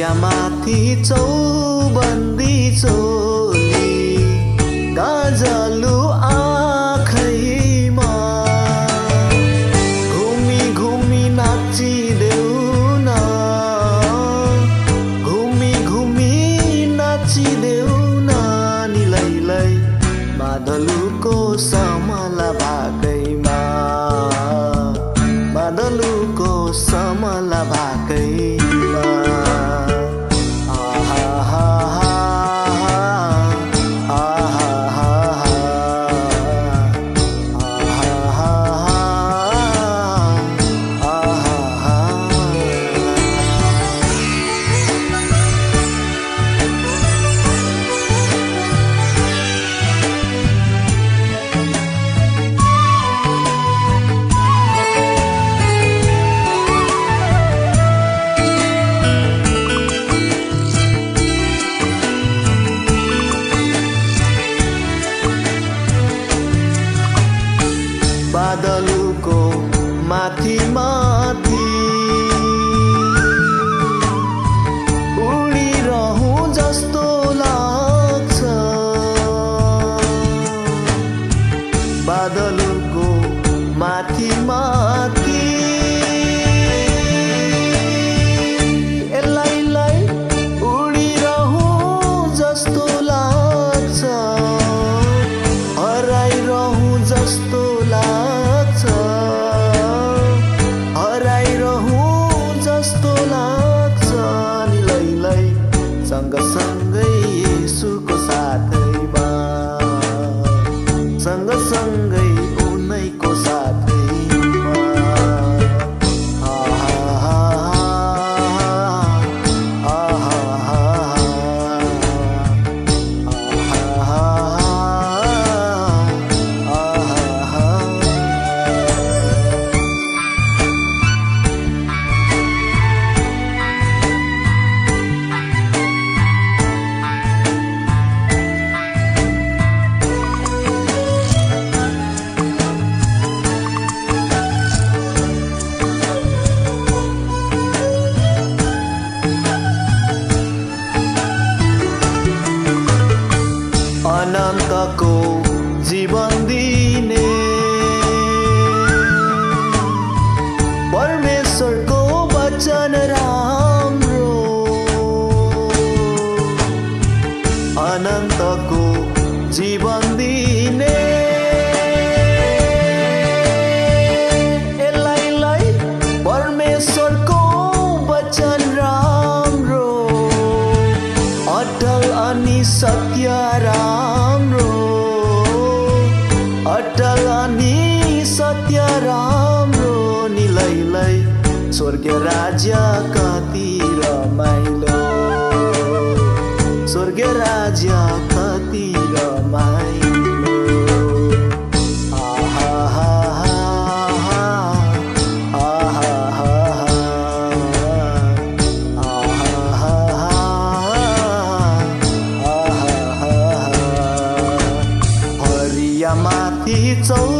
हरियामाथि चौबन्दी चोली गाजलु आँखैमा घुमी घुमी नाचिदेऊ न। घुमी घुमी नाचिदेऊ न। निलैलै माथि माथि उडिरहँ जस्तो लाग्छ। बादलुको माथि माथि सत्य राम्रो अटल अनि सत्य राम्रो निलैलै स्वर्गीय राज्य कति रमाइलो स्वर्गीय राज्य कति रमाइलो हरियामाथि चौबन्दी